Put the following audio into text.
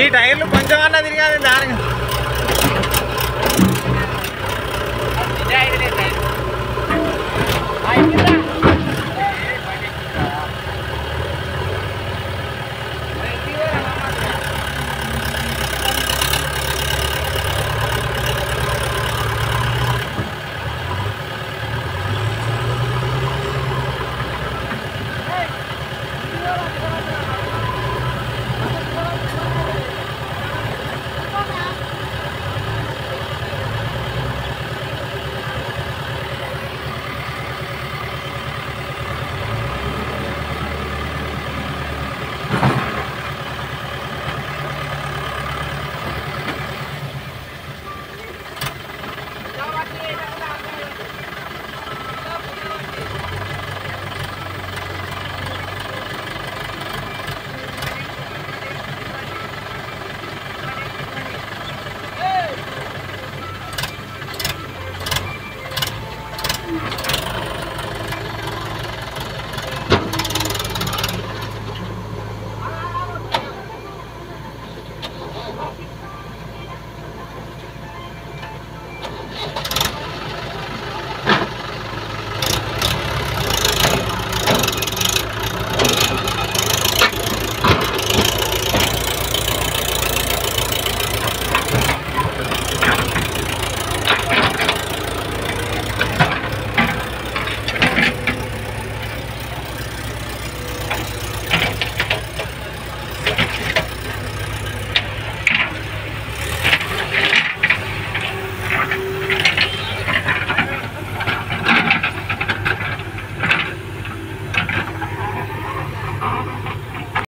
ఈ టైర్లు కొంచెం అన్నా తిరిగాది దానికి